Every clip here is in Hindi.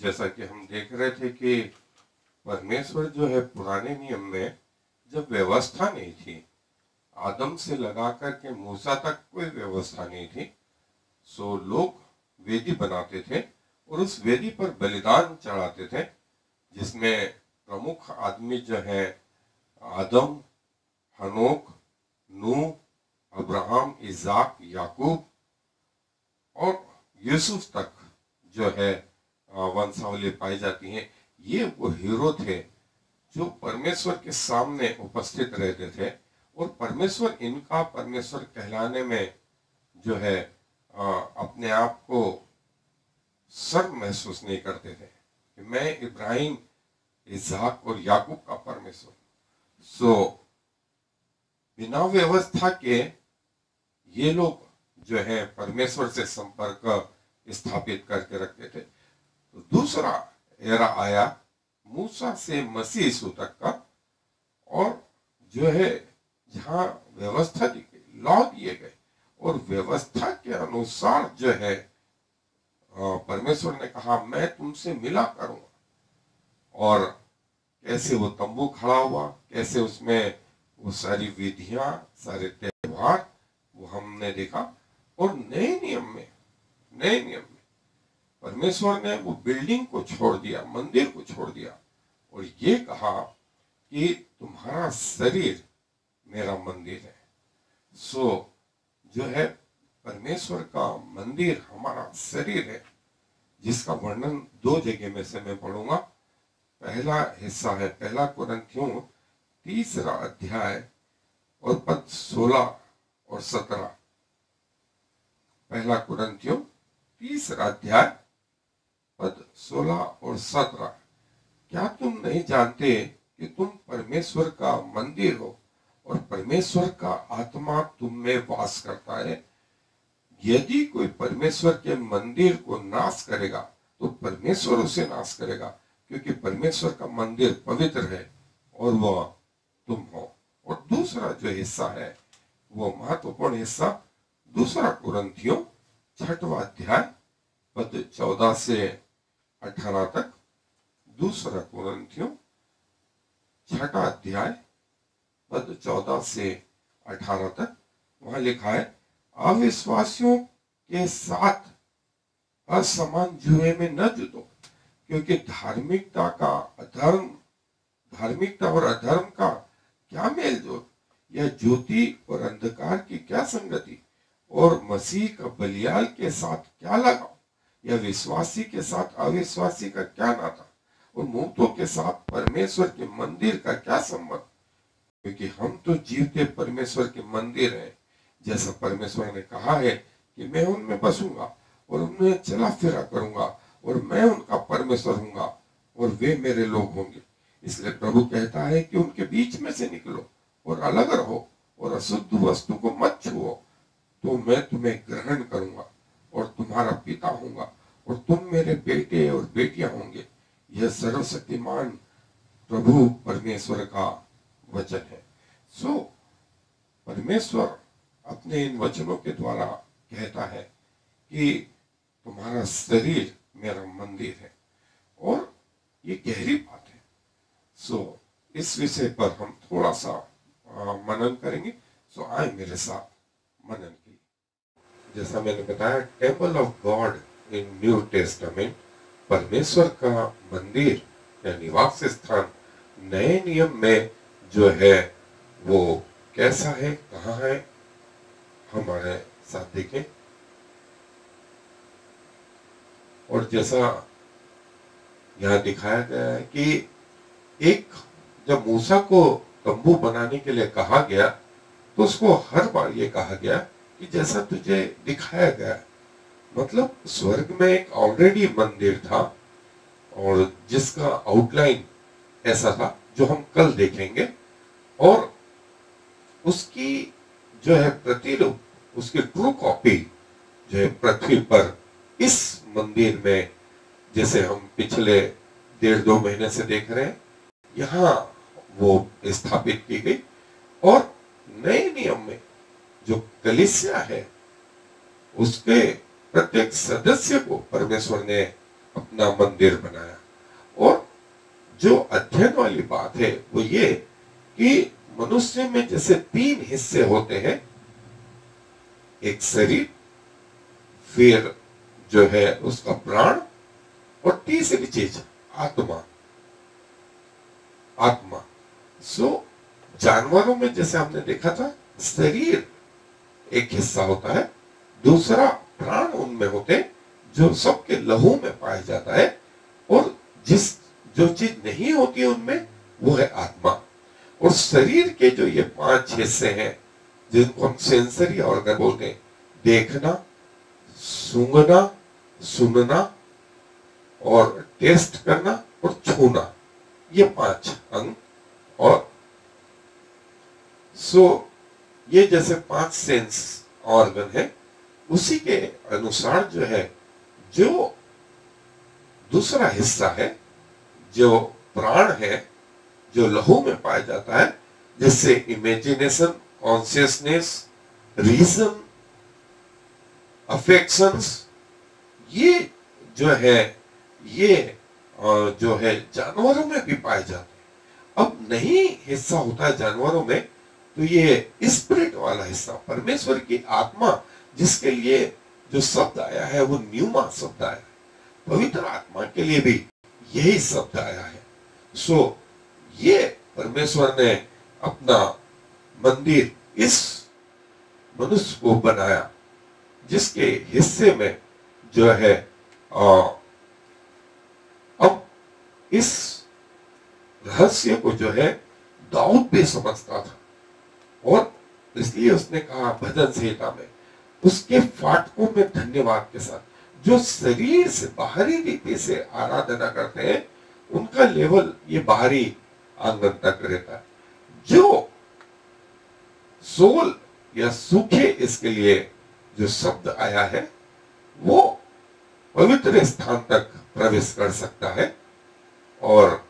जैसा कि हम देख रहे थे कि परमेश्वर जो है पुराने नियम में जब व्यवस्था नहीं थी, आदम से लगा कर के मूसा तक कोई व्यवस्था नहीं थी, सो लोग वेदी बनाते थे और उस वेदी पर बलिदान चढ़ाते थे, जिसमें प्रमुख आदमी जो है आदम, हनोक, नू, अब्राहम, इजाक, याकूब और यूसुफ तक जो है वंशावली पाई जाती है। ये वो हीरो थे जो परमेश्वर के सामने उपस्थित रहते थे और परमेश्वर, इनका परमेश्वर कहलाने में जो है अपने आप को सर्व महसूस नहीं करते थे कि मैं इब्राहिम इजाक और याकूब का परमेश्वर सो बिना व्यवस्था के ये लोग जो है, परमेश्वर से संपर्क स्थापित करके रखते थे। तो दूसरा एरा आया, मूसा से मसीह तक का, और जो है, जहाँ व्यवस्था दी गई लॉ दिए गए, और व्यवस्था के अनुसार जो है परमेश्वर ने कहा, मैं तुमसे मिला करूँगा। और कैसे वो तंबू खड़ा हुआ, कैसे उसमें वो सारी विधियाँ, सारे त्योहार, वो हमने देखा, और नए नियम में, नए नियम परमेश्वर ने वो बिल्डिंग को छोड़ दिया, मंदिर को छोड़ दिया और ये कहा कि तुम्हारा शरीर मेरा मंदिर है। सो जो है, परमेश्वर का मंदिर हमारा शरीर है, जिसका वर्णन दो जगह में से मैं पढ़ूँगा। पहला हिस्सा है, पहला कुरन कुरंथियों तीसरा अध्याय और पद सोलह और सत्रह। पहला कुरन कुरंथियों तीसरा अध्याय पद सोलह और सत्रह। क्या तुम नहीं जानते कि तुम परमेश्वर का मंदिर हो और परमेश्वर का आत्मा तुम में वास करता है? यदि कोई परमेश्वर के मंदिर को नाश करेगा तो परमेश्वर उसे नाश करेगा, क्योंकि परमेश्वर का मंदिर पवित्र है और वह तुम हो। और दूसरा जो हिस्सा है, वो महत्वपूर्ण हिस्सा, दूसरा कुरंथियों, छठवा अध्याय, पद चौदह से अठारह तक। दूसरा कुरंथियों, छठा अध्याय, पद चौदह से अठारह तक। वहाँ लिखा है, अविश्वासियों के साथ असमान जुए में न जुटो, क्योंकि धार्मिकता का अधर्म, धार्मिकता और अधर्म का क्या मेल जोल यह ज्योति और अंधकार की क्या संगति? और मसीह का बलियाल के साथ क्या लगाओ यह विश्वासी के साथ अविश्वासी का क्या नाता? और मूर्तों के साथ परमेश्वर के मंदिर का क्या संबंध? क्योंकि हम तो जीवते परमेश्वर के मंदिर हैं। जैसा परमेश्वर ने कहा है कि मैं उनमें बसूँगा और उनमें चला फिरा करूँगा और मैं उनका परमेश्वर हूँगा और वे मेरे लोग होंगे। इसलिए प्रभु कहता है कि उनके बीच में से निकलो और अलग रहो और अशुद्ध वस्तु को मत छुओ। तो मैं तुम्हें ग्रहण करूँगा। और तुम्हारा पिता होऊँगा और तुम मेरे बेटे और बेटियाँ होंगे। यह सर्वशक्तिमान प्रभु परमेश्वर का वचन है। सो परमेश्वर अपने इन वचनों के द्वारा कहता है कि तुम्हारा शरीर मेरा मंदिर है। और ये गहरी बात है। सो इस विषय पर हम थोड़ा सा मनन करेंगे। सो आए मेरे साथ मनन की जैसा मैंने बताया temple of God in New Testament परमेश्वर का मंदिर या निवास स्थान नए नियम में जो है, वो कैसा है, कहाँ है हमारे साथ देखें। और जैसा यहाँ दिखाया गया है कि एक, जब मूसा को तंबू बनाने के लिए कहा गया तो उसको हर बार ये कहा गया कि जैसा तुझे दिखाया गया मतलब स्वर्ग में एक ऑलरेडी मंदिर था और जिसका आउटलाइन ऐसा था जो हम कल देखेंगे और उसकी जो है प्रतिरूप उसकी ट्रू कॉपी जो है पृथ्वी पर इस मंदिर में, जैसे हम पिछले डेढ़ दो महीने से देख रहे हैं, यहाँ वो स्थापित की गई और नए नियम में जो कलिसिया है, उसके प्रत्येक सदस्य को परमेश्वर ने अपना मंदिर बनाया। और जो अध्ययन वाली बात है, वो ये कि मनुष्य में जैसे तीन हिस्से होते हैं, एक शरीर, फिर जो है उसका प्राण, और तीसरी चीज़ आत्मा। आत्मा। सो, जानवरों में जैसे हमने देखा था, शरीर एक हिस्सा होता है, दूसरा प्राण उनमें होते जो सबके लहू में पाया जाता है, और जिस, जो चीज़ नहीं होती उनमें, वो है आत्मा। और शरीर के जो ये पाँच हिस्से हैं, जिनको हम सेंसरी ऑर्गन बोलते हैं, देखना, सूंघना, सुनना, और टेस्ट करना, और छूना, ये पाँच अंग, और सो ये जैसे पाँच सेंस ऑर्गन है, उसी के अनुसार जो है, जो दूसरा हिस्सा है, जो प्राण है, जो लहू में पाया जाता है जिससे इमेजिनेशन कॉन्सियसनेस रीजन अफेक्शंस ये जो है, ये जो है, जानवरों में भी पाए जाते हैं। अब नहीं हिस्सा होता है जानवरों में तो ये स्पिरिट वाला हिस्सा परमेश्वर की आत्मा जिसके लिए जो शब्द आया है वो न्यूमा शब्द आया है। पवित्र आत्मा के लिए भी यही शब्द आया है। सो ये परमेश्वर ने अपना मंदिर इस मनुष्य को बनाया जिसके हिस्से में जो है आ, अब इस रहस्य को जो है दाऊद भी समझता था। और इसलिए उसने कहा, भजन संहिता में, उसके फाटकों में धन्यवाद के साथ, जो शरीर से बाहरी रीति से आराधना करते हैं, उनका लेवल ये बाहरी आँगन तक रहता है। जो सोल या सूखे इसके लिए जो शब्द आया है, वो पवित्र स्थान तक प्रवेश कर सकता है और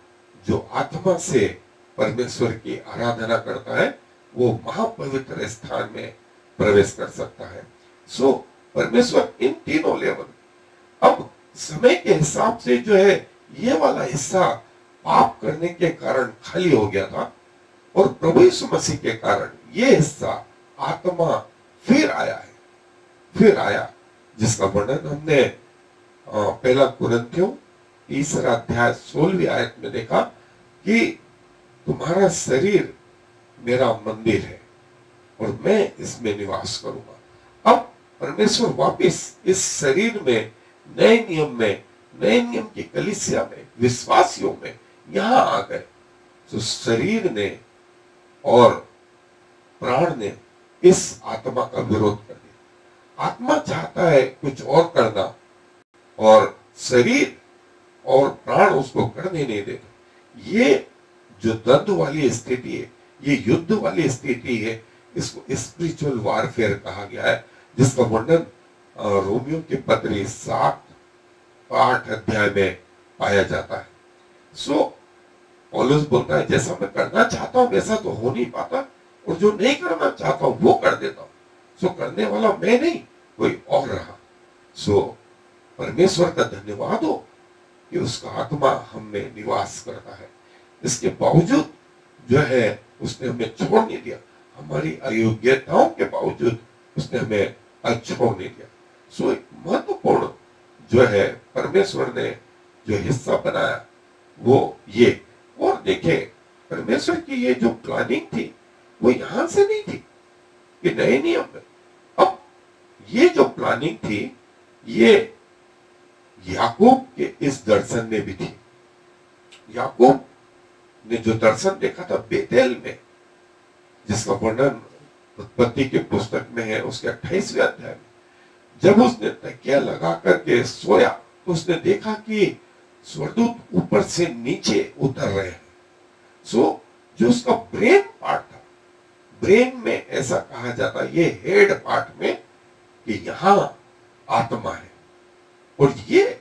जो आत्मा से परमेश्वर की आराधना करता है वो महापवित्र स्थान में प्रवेश कर सकता है। सो परमेश्वर इन तीनों लेवल। अब समय के हिसाब से जो है, ये वाला हिस्सा पाप करने के कारण खाली हो गया था और प्रभु यीशु मसीह के कारण ये हिस्सा आत्मा फिर आया है। फिर आया, जिसका वर्णन हमने पहला कुरंथियों तीसरा अध्याय सोलहवीं आयत में देखा कि तुम्हारा शरीर मेरा मंदिर है और मैं इसमें निवास करूँगा। अब परमेश्वर वापिस इस शरीर में, नए नियम में, नए नियम की कलिसिया में, विश्वासियों में यहाँ आ गए तो शरीर ने और प्राण ने इस आत्मा का विरोध कर दिया। आत्मा चाहता है कुछ और करना और शरीर और प्राण उसको करने नहीं देते। ये जो द्वंद्व वाली स्थिति है ये युद्ध वाली स्थिति है, इसको स्पिरिचुअल वारफेयर कहा गया है, जिसका वर्णन रोमियो के पत्री सात, आठ अध्याय में पाया जाता है। सो पॉलुस बोलता है, जैसा मैं करना चाहता हूँ, वैसा तो हो नहीं पाता, और जो नहीं करना चाहता हूँ, वो कर देता हूँ। सो करने वाला मैं नहीं, कोई और रहा। सो परमेश्वर का धन्यवाद हो कि उसका आत्मा हम में निवास करता है। इसके बावजूद जो है उसने हमें छोड़ नहीं दिया। हमारी अयोग्यताओं के बावजूद उसने हमें छोड़ नहीं दिया। सो एक महत्वपूर्ण जो है, परमेश्वर ने जो हिस्सा बनाया, वो ये। और देखे, परमेश्वर की ये जो प्लानिंग थी, वो यहाँ से नहीं थी कि नए नियम में। अब ये जो प्लानिंग थी, ये याकूब के इस दर्शन में भी थी। याकूब ने जो दर्शन देखा था बेतेल में, जिसका वर्णन उत्पत्ति के पुस्तक में है, उसके अट्ठाईसवें अध्याय में, जब उसने तकिया लगा करके सोया तो उसने देखा कि स्वर्गदूत ऊपर से नीचे उतर रहे हैं। सो, जो उसका ब्रेन पार्ट था, ब्रेन में ऐसा कहा जाता, ये हेड पार्ट में कि यहाँ आत्मा है। और ये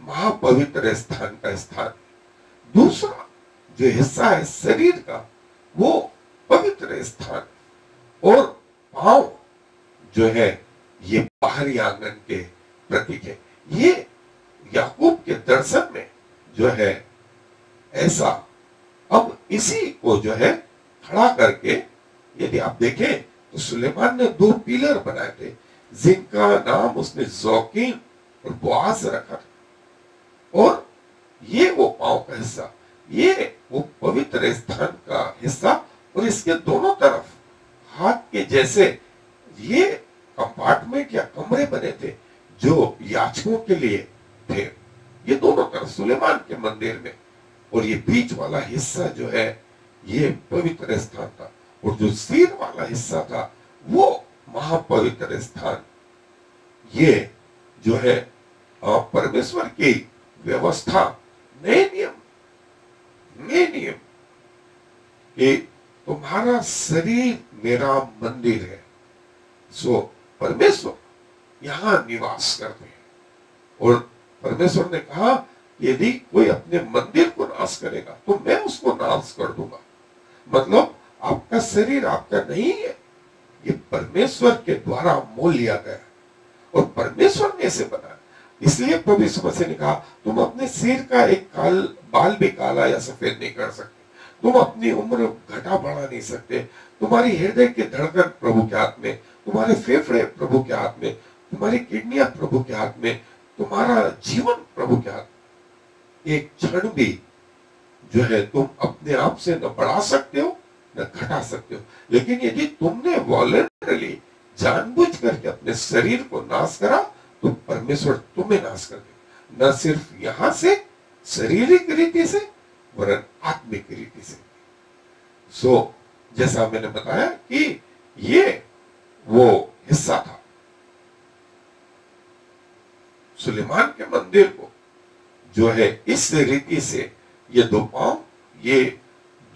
महापवित्र स्थान का स्थान दूसरा जो हिस्सा है शरीर का, वो पवित्र स्थान और पाँव जो है, ये बाहरी आँगन के प्रतीक है। ये याकूब के दर्शन में जो है, ऐसा अब इसी को जो है, खड़ा करके यदि आप देखें तो सुलेमान ने दो पिलर बनाए थे, जिनका नाम उसने जौकीन और बुआस रखा था। और ये वो पाँव का हिस्सा ये वो पवित्र स्थान का हिस्सा और इसके दोनों तरफ़ हाथ के जैसे ये कंपार्टमेंट या कमरे बने थे जो याचकों के लिए थे। ये दोनों तरफ़ सुलेमान के मंदिर में। और ये बीच वाला हिस्सा जो है, ये पवित्र स्थान था। और जो सिर वाला हिस्सा था, वो महापवित्र स्थान। ये जो है परमेश्वर की व्यवस्था, नए नियम नियम कि तुम्हारा शरीर मेरा मंदिर है। सो, परमेश्वर यहाँ निवास करते हैं। और परमेश्वर ने कहा, यदि कोई अपने मंदिर को नाश करेगा तो मैं उसको नाश कर दूँगा। मतलब आपका शरीर आपका नहीं है। ये परमेश्वर के द्वारा मोल लिया गया और परमेश्वर ने इसे बनाया। इसलिए प्रभु मसीह ने कहा, तुम अपने सिर का एक काल बाल भी काला या सफ़ेद नहीं कर सकते। तुम अपनी उम्र घटा बढ़ा नहीं सकते। तुम्हारी हृदय के धड़कन प्रभु के हाथ में, तुम्हारे फेफड़े प्रभु के हाथ में, तुम्हारी किडनियाँ प्रभु के हाथ में, तुम्हारा जीवन प्रभु के हाथ एक क्षण भी जो है तुम अपने आप से न बढ़ा सकते हो, न घटा सकते हो। लेकिन यदि तुमने वॉलेंटरली जानबूझ करके अपने शरीर को नाश करा तो परमेश्वर तुम्हें नाश कर दे न सिर्फ़ यहाँ से शारीरिक रीति से वरन आत्मिक रीति से। सो so, जैसा मैंने बताया कि ये वो हिस्सा था। सुलेमान के मंदिर को जो है इस रीति से ये दो पाँव ये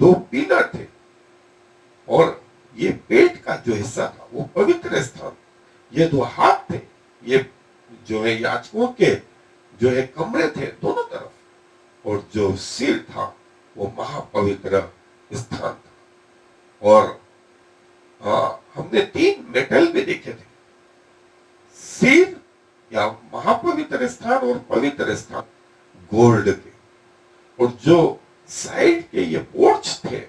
दो पिलर थे। और ये पेट का जो हिस्सा था वो पवित्र स्थान। ये दो हाथ थे ये जो है याचकों के जो है कमरे थे दोनों तरफ़। और जो सिर था वो महापवित्र स्थान था। और आ, हमने तीन मेटल भी देखे थे। सिर या महापवित्र स्थान और पवित्र स्थान गोल्ड के। और जो साइड के ये पोर्च थे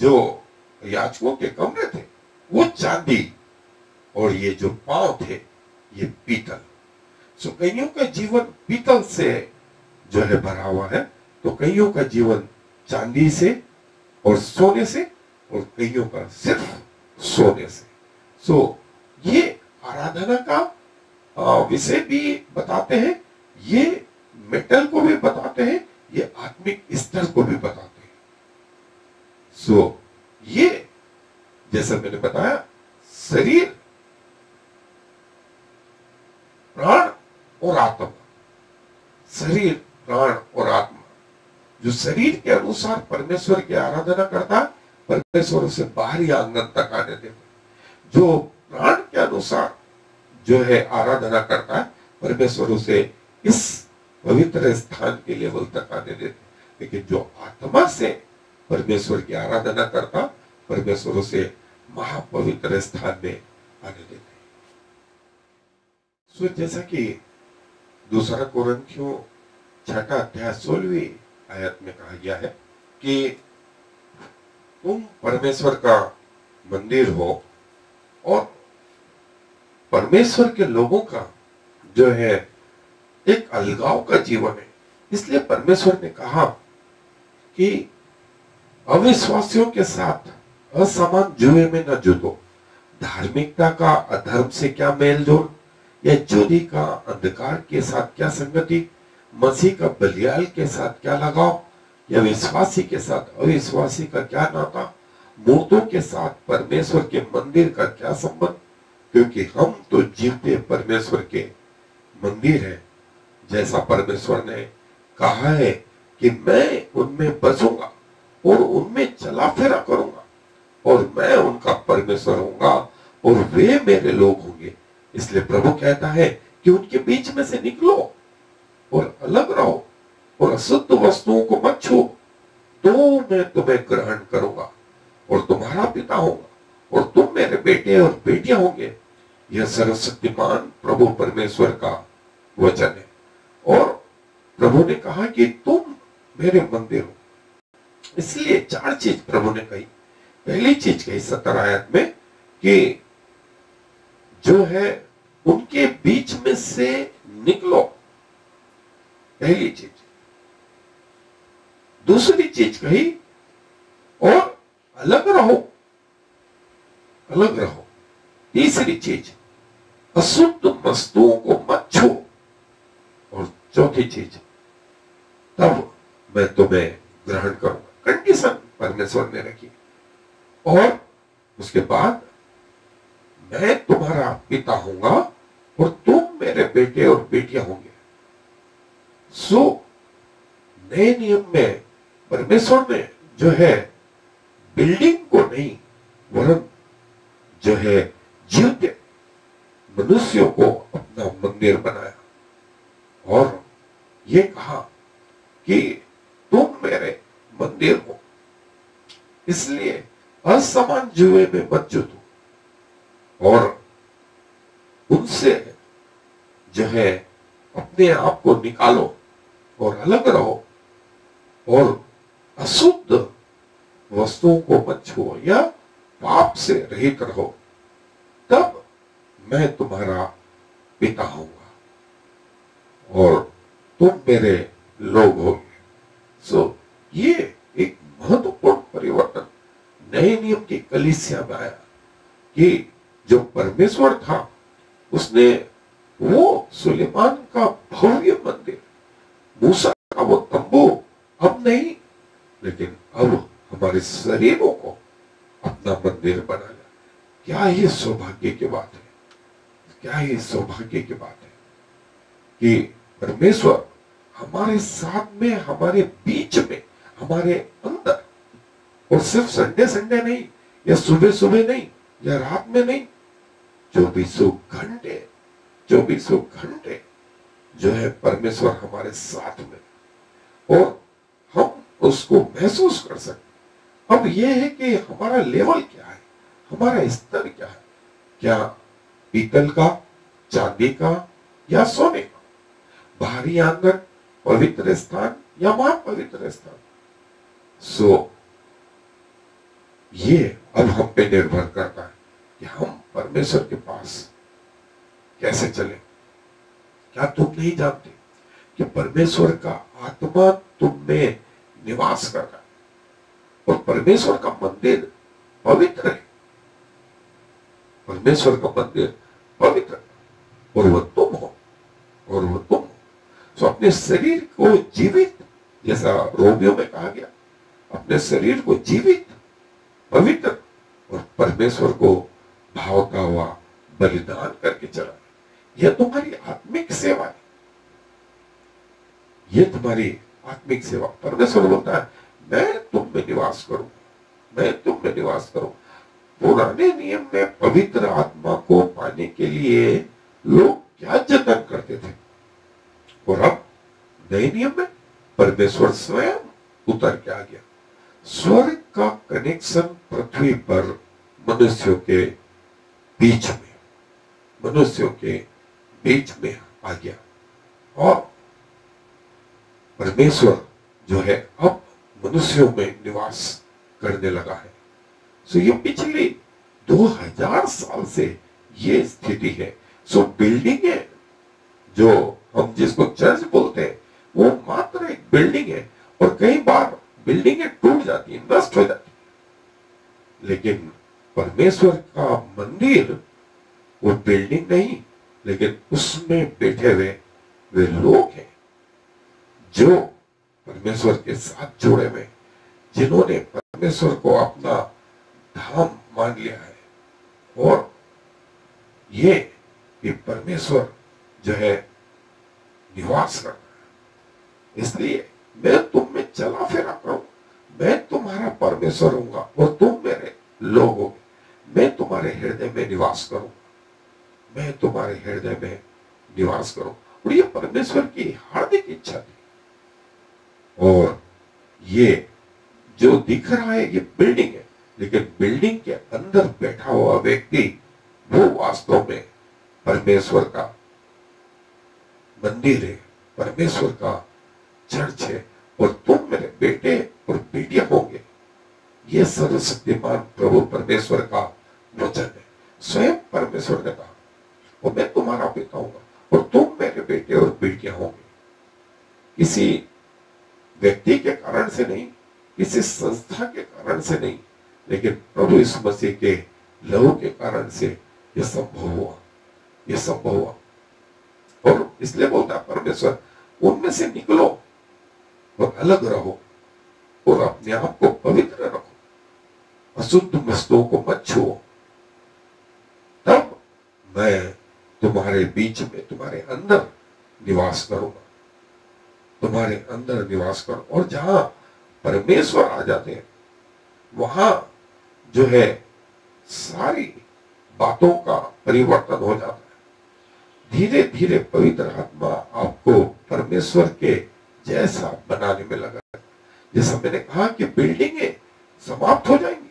जो याचकों के कमरे थे वो चांदी और ये जो पाँव थे ये पीतल। सो कईयों का जीवन पीतल से जो है भरा हुआ है तो कईयों का जीवन चांदी से और सोने से और कईयों का सिर्फ़ सोने से। सो so, ये आराधना का विषय भी बताते हैं ये मेटल को भी बताते हैं ये आत्मिक स्तर को भी बताते हैं। सो so, ये जैसा मैंने बताया शरीर प्राण और आत्मा। शरीर प्राण और आत्मा, जो शरीर के अनुसार परमेश्वर की आराधना करता, परमेश्वर उसे बाहरी आँगन तक आने देता। जो प्राण के अनुसार जो है आराधना करता है परमेश्वर उसे इस पवित्र स्थान के लेवल तक आने देते। लेकिन जो आत्मा से परमेश्वर की आराधना करता, परमेश्वर उसे महापवित्र स्थान में आने देते जैसा कि दूसरा कोरंथियों छठा अध्याय सोलहवीं आयत में कहा गया है कि तुम परमेश्वर का मंदिर हो और परमेश्वर के लोगों का जो है एक अलगाव का जीवन है। इसलिए परमेश्वर ने कहा कि अविश्वासियों के साथ असमान जुए में न जुटो धार्मिकता का अधर्म से क्या मेल जोड़ या चोरी का अंधकार के साथ क्या संगति? मसीह का बलियाल के साथ क्या लगाव या विश्वासी के साथ। अविश्वासी का क्या नाता? मूर्तों के साथ परमेश्वर के मंदिर का क्या संबंध? क्योंकि हम तो जीवते परमेश्वर के मंदिर है। जैसा परमेश्वर ने कहा है कि मैं उनमें बसूँगा और उनमें चला फेरा करूँगा और मैं उनका परमेश्वर होऊँगा और वे मेरे लोग होंगे। इसलिए प्रभु कहता है कि उनके बीच में से निकलो। और अलग रहो और अशुद्ध वस्तुओं को मत छो। तो मैं तुम्हें ग्रहण करूँगा और तुम्हारा पिता होगा और तुम मेरे बेटे और बेटियाँ होंगे। यह सर्वशक्तिमान प्रभु परमेश्वर का वचन है। और प्रभु ने कहा कि तुम मेरे मंदिर हो। इसलिए चार चीज़ प्रभु ने कही। पहली चीज़ कही सत्तर आयत में कि जो है उनके बीच में से निकलो। पहली चीज़। दूसरी चीज़ कही, और अलग रहो अलग रहो। तीसरी चीज़, अशुद्ध वस्तुओं को मत छो। और चौथी चीज़, तब मैं तुम्हें ग्रहण करूँगा। कंडीशन परमेश्वर ने रखी। और उसके बाद, मैं तुम्हारा पिता होऊँगा, और तुम मेरे बेटे और बेटियाँ होंगे। सो नए नियम में परमेश्वर ने जो है बिल्डिंग को नहीं, वरन जो है जीवते मनुष्यों को अपना मंदिर बनाया। और ये कहा कि तुम मेरे मंदिर हो, इसलिए असमान जुए में मत जुटो। और उनसे जो है अपने आप को निकालो। और अलग रहो और अशुद्ध वस्तुओं को मत छुओ या पाप से रहित रहो। तब मैं तुम्हारा पिता होऊँगा और तुम मेरे लोग होगे। सो ये एक महत्वपूर्ण परिवर्तन नए नियम की कलिसिया में आया कि जो परमेश्वर था, उसने वो सुलेमान का भव्य मंदिर मूसा का वो तंबू अब नहीं लेकिन अब हमारे शरीरों को अपना मंदिर बना लिया क्या ये सौभाग्य की बात है? क्या ये सौभाग्य की बात है कि परमेश्वर हमारे साथ में, हमारे बीच में, हमारे अंदर, और सिर्फ़ संडे संडे नहीं, या सुबह सुबह नहीं, या रात में नहीं, चौबीसों घंटे चौबीसों घंटे जो है परमेश्वर हमारे साथ में। और हम उसको महसूस कर सकते अब यह है कि हमारा लेवल क्या है? हमारा स्तर क्या है? क्या पीतल का, चांदी का या सोने का? बाहरी आँगन पवित्र स्थान या महापवित्र स्थान? सो ये अब हम पे निर्भर करता है कि हम परमेश्वर के पास कैसे चले। क्या तुम नहीं जानते कि परमेश्वर का आत्मा तुम में निवास कर रहा है? और परमेश्वर का मंदिर पवित्र है। परमेश्वर का मंदिर पवित्र और वह तुम हो, और वह तुम हो। तो अपने शरीर को जीवित, जैसा रोमियो में कहा गया, अपने शरीर को जीवित, पवित्र, और परमेश्वर को भावता हुआ बलिदान करके चला। यह तुम्हारी आत्मिक सेवा है। यह तुम्हारी आत्मिक सेवा। परमेश्वर बोलता है मैं तुम में निवास करूँ। मैं तुम में निवास करूँ। पुराने नियम में पवित्र आत्मा को पाने के लिए लोग क्या जतन करते थे? और अब नए नियम में परमेश्वर स्वयं उतर के आ गया। स्वर्ग का कनेक्शन पृथ्वी पर मनुष्यों के बीच में, मनुष्यों के बीच में आ गया। और परमेश्वर जो है अब मनुष्यों में निवास करने लगा है। सो ये पिछले 2000 साल से ये स्थिति है। सो बिल्डिंग है, जो हम जिसको चर्च बोलते हैं, वो मात्र एक बिल्डिंग है और कई बार बिल्डिंगें टूट जाती है, नष्ट हो जाती है। लेकिन परमेश्वर का मंदिर, वो बिल्डिंग नहीं, लेकिन उसमें बैठे हुए वे लोग हैं, जो परमेश्वर के साथ जुड़े हुए। जिन्होंने परमेश्वर को अपना धाम मान लिया है। और ये कि परमेश्वर जो है, निवास करता है। इसलिए मैं तुम में चला फेरा करूँ। मैं तुम्हारा परमेश्वर हूँगा और तुम मेरे लोग होगे। मैं तुम्हारे हृदय में निवास करूँ। मैं तुम्हारे हृदय में निवास करूँ। और ये परमेश्वर की हार्दिक इच्छा थी। और ये जो दिख रहा है, ये बिल्डिंग है। लेकिन बिल्डिंग के अंदर बैठा हुआ व्यक्ति वो वास्तव में परमेश्वर का मंदिर है, परमेश्वर का चर्च है और तुम मेरे बेटे और बेटिया होंगे। ये सर्वशक्तिमान प्रभु परमेश्वर का वचन है। स्वयं परमेश्वर ने कहा, और मैं तुम्हारा पिता हूँगा और तुम मेरे बेटे और बेटिया होंगे। किसी व्यक्ति के कारण से नहीं, किसी संस्था के कारण से नहीं, लेकिन प्रभु इस मसीह के लहू के कारण से यह संभव हुआ, यह संभव हुआ। और इसलिए बोलता परमेश्वर, उनमें से निकलो और अलग रहो और अपने आप को पवित्र रखो, अशुद्ध वस्तुओं को मत छुओ। तब मैं तुम्हारे बीच में, तुम्हारे अंदर निवास करूँगा। तुम्हारे अंदर निवास करो और जहाँ परमेश्वर आ जाते हैं, वहाँ जो है सारी बातों का परिवर्तन हो जाता है। धीरे धीरे पवित्र आत्मा आपको परमेश्वर के जैसा बनाने में लगा जैसा मैंने कहा कि बिल्डिंगें समाप्त हो जाएँगी।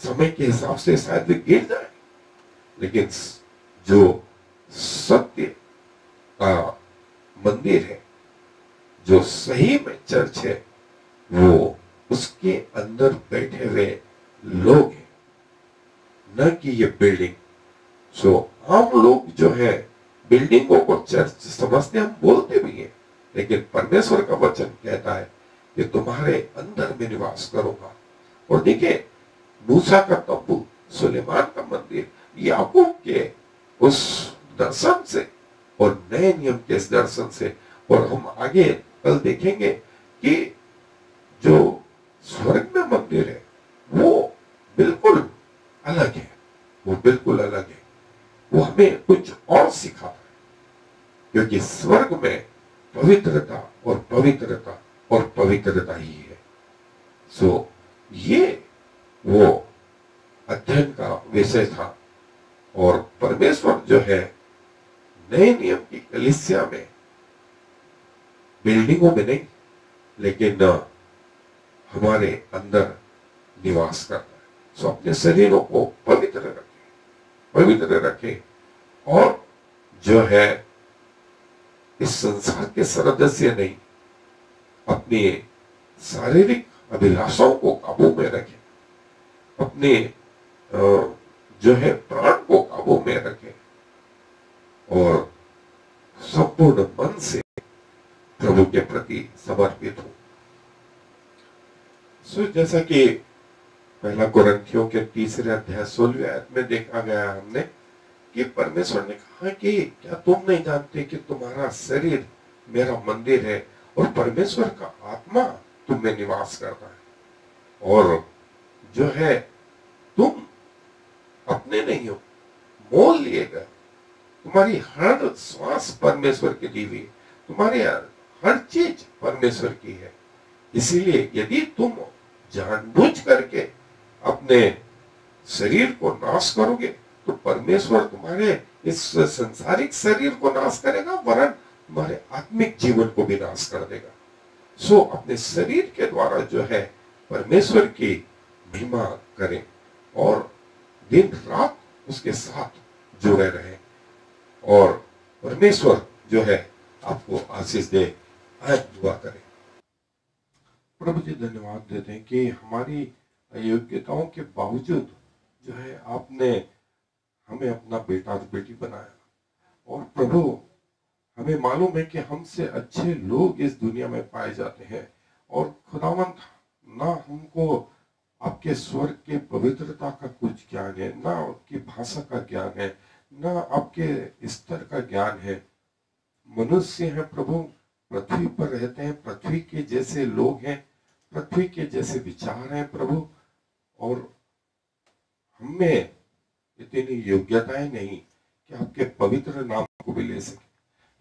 समय के हिसाब से शायद गिर जाए, लेकिन जो सत्य का मंदिर है जो सही में चर्च है वो उसके अंदर बैठे हुए लोग हैं। न कि ये बिल्डिंग सो हम लोग जो है बिल्डिंगों को चर्च समझते हम बोलते भी हैं। लेकिन परमेश्वर का वचन कहता है कि तुम्हारे अंदर में निवास करूँगा। और देखिए मूसा का तब्बू सुलेमान का मंदिर याकूब के उस दर्शन से और नए नियम के इस दर्शन से और हम आगे कल देखेंगे कि जो स्वर्ग में मंदिर है, वो बिल्कुल अलग है, वो बिल्कुल अलग है। वो हमें कुछ और सिखाता है, क्योंकि स्वर्ग में पवित्रता और पवित्रता और पवित्रता ही है। सो ये वो अध्ययन का विषय था, और परमेश्वर जो है, नए नियम की कलिसिया में बिल्डिंगों में नहीं लेकिन हमारे अंदर निवास करता है। सो अपने शरीरों को पवित्र रखें पवित्र रखें। और जो है, इस संसार के सदस्य नहीं, अपने शारीरिक अभिलाषाओं को काबू में रखें। अपने जो है, प्राण को काबू में रखें। और संपूर्ण मन से प्रभु के प्रति समर्पित। हो सो जैसा कि पहला कुरंथियों के तीसरे अध्याय सोलहवें आयत में देखा गया हमने, कि परमेश्वर ने कहा कि क्या तुम नहीं जानते कि तुम्हारा शरीर मेरा मंदिर है और परमेश्वर का आत्मा तुम में निवास करता है? और जो है, तुम अपने नहीं हो, मोल लिए गए। तुम्हारी हर श्वास परमेश्वर के हुई तुम्हारी हर चीज़ परमेश्वर की है। इसीलिए यदि तुम जानबूझ करके अपने शरीर को नाश करोगे तो परमेश्वर तुम्हारे इस संसारिक शरीर को नाश करेगा, वरन तुम्हारे आत्मिक जीवन को भी नाश कर देगा। सो अपने शरीर के द्वारा जो है परमेश्वर की महिमा करें और दिन रात उसके साथ जुड़े रहे और परमेश्वर जो है आपको आशीष दे। आज दुआ करें। प्रभु जी, धन्यवाद देते हैं कि हमारी अयोग्यताओं के बावजूद जो है आपने हमें अपना बेटा और बेटी बनाया। और प्रभु, हमें मालूम है कि हमसे अच्छे लोग इस दुनिया में पाए जाते हैं। और खुदावंत, ना हमको आपके स्वर्ग के पवित्रता का कुछ ज्ञान है, ना आपकी भाषा का ज्ञान है, ना आपके स्तर का ज्ञान है। मनुष्य है प्रभु पृथ्वी पर रहते हैं, पृथ्वी के जैसे लोग हैं, पृथ्वी के जैसे विचार हैं प्रभु। और हमें इतनी योग्यताएँ नहीं कि आपके पवित्र नाम को भी ले सके।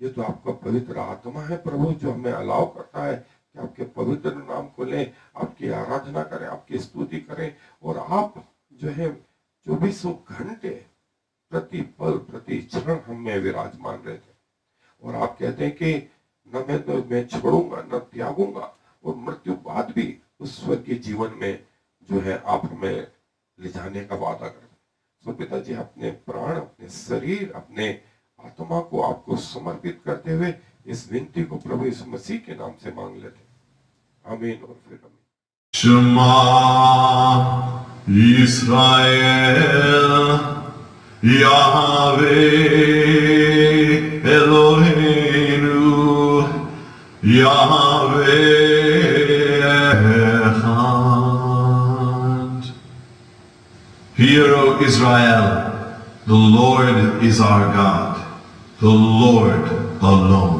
ये तो आपका पवित्र आत्मा है प्रभु, जो हमें अलाव करता है कि आपके पवित्र नाम को ले, आपकी आराधना करें, आपकी स्तुति करें। और आप जो है, चौबीसों घंटे प्रति पल प्रति क्षण हमें विराजमान रहते और आप कहते हैं कि न मैं तो मैं छोड़ूँगा, न त्यागूँगा। और मृत्यु बाद भी उस स्वर्गीय जीवन में जो है आप हमें ले जाने का वादा करते सो पिताजी, अपने प्राण, अपने शरीर, अपने आत्मा को आपको समर्पित करते हुए इस विनती को प्रभु इस मसीह के नाम से मांग लेते आमीन और फिर Shema Yisrael Yahweh Eloheinu Yahweh Hear, O Israel, the Lord is our God, the Lord alone.